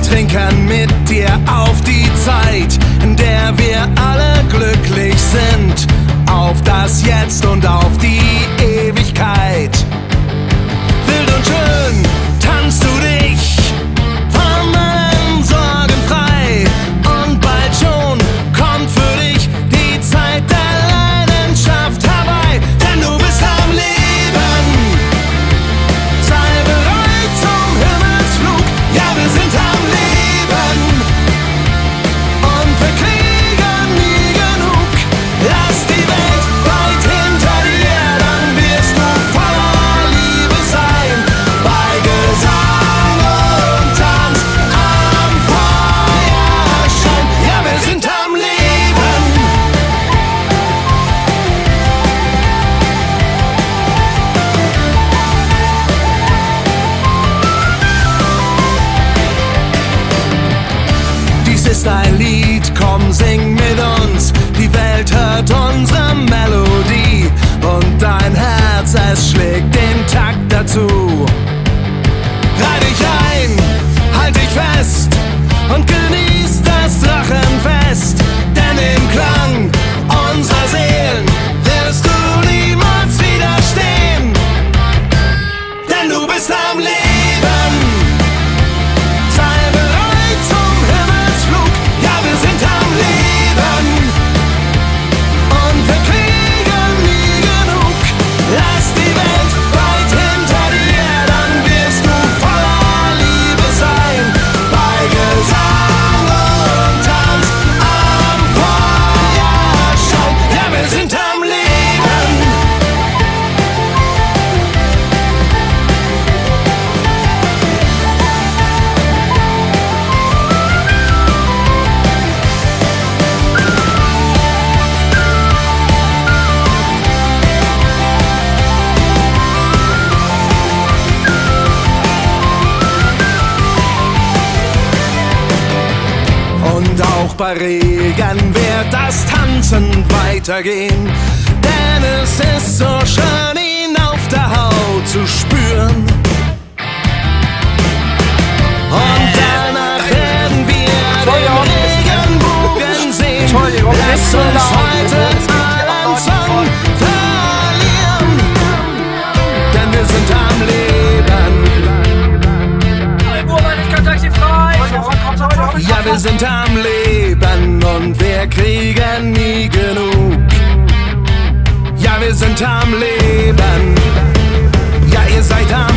trinken mit dir auf die Zeit, in der wir alle glücklich sind. Auf das Jetzt und auf die ist ein Lied, komm, sing mit uns. Die Welt hört unsere Melodie und dein Herz, es schlägt den Takt dazu. Reih dich ein, halt dich fest und genieß das Drachenfest, denn im Klang unserer Seelen wirst du niemals widerstehen, denn du bist am Leben. Bei Regen wird das Tanzen weitergehen. Denn es ist so schön, ihn auf der Haut zu spüren. Und danach werden wir den Regenbogen sehen. Lass uns heute allen Song verlieren. Denn wir sind am Leben. Ja, wir sind am Leben und wir kriegen nie genug. Ja, wir sind am Leben. Ja, ihr seid am